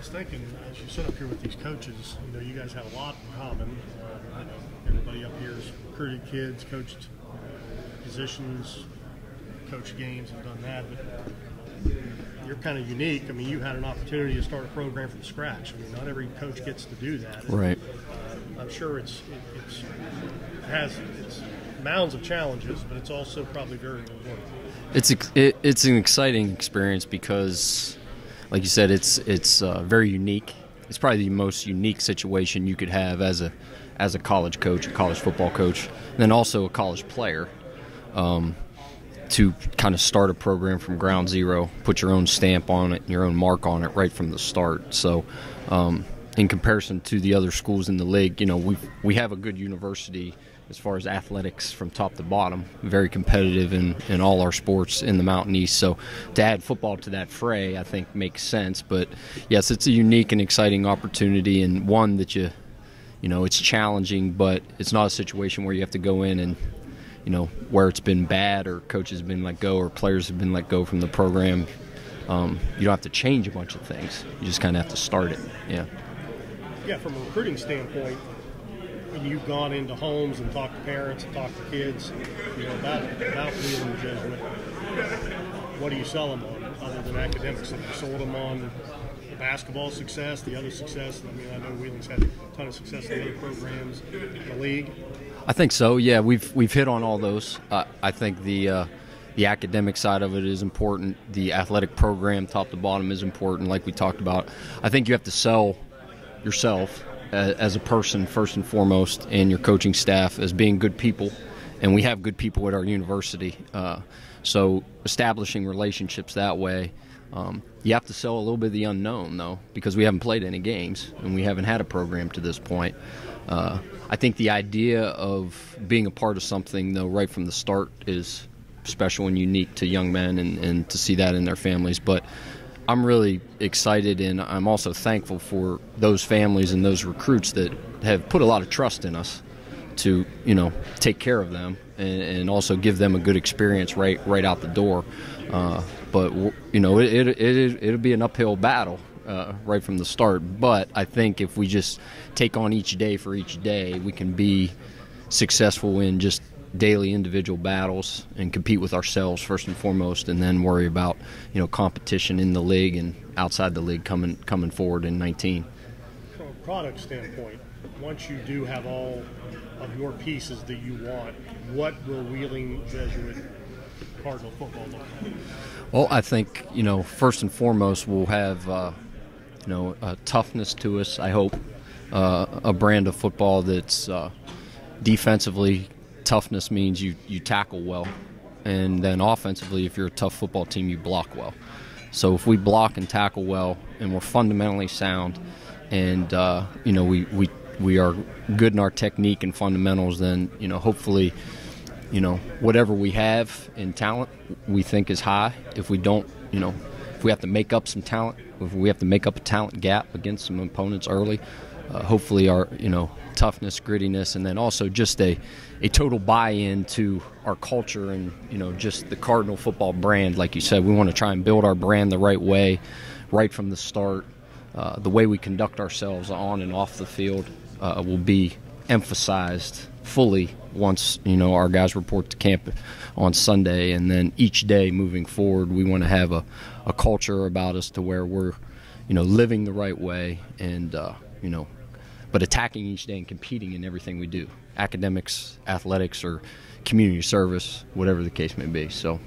was thinking, as you sit up here with these coaches, you know, you guys have a lot in common. Uh, you know, everybody up here has recruited kids, coached positions, coached games, and done that. But you're kind of unique. I mean, you had an opportunity to start a program from scratch. I mean, not every coach gets to do that. Right. Uh, I'm sure it's it, it's it has its mounds of challenges, but it's also probably very rewarding. It's it, it's an exciting experience because, like you said, it's it's uh, very unique. It's probably the most unique situation you could have as a as a college coach, a college football coach, and then also a college player. Um, to kind of start a program from ground zero, put your own stamp on it, your own mark on it right from the start. So, um, in comparison to the other schools in the league, you know, we we have a good university as far as athletics from top to bottom, very competitive in, in all our sports in the Mountain East. So to add football to that fray, I think makes sense. But yes, it's a unique and exciting opportunity, and one that you, you know, it's challenging, but it's not a situation where you have to go in and, you know, where it's been bad or coaches have been let go or players have been let go from the program. Um, you don't have to change a bunch of things. You just kind of have to start it. Yeah. Yeah, from a recruiting standpoint, you've gone into homes and talked to parents and talked to kids, you know, about about Wheeling Jesuit, what do you sell them on other than academics? Have you sold them on basketball success, the other success? I mean, I know Wheeling's had a ton of success in other programs, in the league. I think so. Yeah, we've we've hit on all those. Uh, I think the uh, the academic side of it is important. The athletic program, top to bottom, is important. Like we talked about, I think you have to sell yourself as a person first and foremost, and your coaching staff as being good people. And we have good people at our university. Uh, so establishing relationships that way. Um, you have to sell a little bit of the unknown, though, because we haven't played any games and we haven't had a program to this point. Uh, I think the idea of being a part of something, though, right from the start is special and unique to young men and, and to see that in their families. But I'm really excited and I'm also thankful for those families and those recruits that have put a lot of trust in us to you know take care of them and, and also give them a good experience right right out the door. Uh, but you know it, it, it it'll be an uphill battle uh, right from the start. But I think if we just take on each day for each day, we can be successful in just daily individual battles and compete with ourselves first and foremost, and then worry about you know competition in the league and outside the league coming coming forward in 19. From a product standpoint, once you do have all of your pieces that you want, what will Wheeling Jesuit Cardinal football look like? Well, I think you know first and foremost we'll have uh, you know a toughness to us. I hope uh, a brand of football that's uh, defensively toughness means you, you tackle well. And then offensively, if you're a tough football team, you block well. So if we block and tackle well and we're fundamentally sound and, uh, you know, we, we, we are good in our technique and fundamentals, then, you know, hopefully, you know, whatever we have in talent, we think is high. If we don't, you know, if we have to make up some talent, if we have to make up a talent gap against some opponents early, uh, hopefully our, you know, toughness, grittiness, and then also just a, a total buy-in to our culture and you know just the Cardinal football brand. Like you said, we want to try and build our brand the right way, right from the start. Uh, the way we conduct ourselves on and off the field uh, will be emphasized fully once you know our guys report to camp on Sunday, and then each day moving forward, we want to have a, a culture about us to where we're you know living the right way and uh, you know but attacking each day and competing in everything we do academics, athletics, or community service, whatever the case may be. So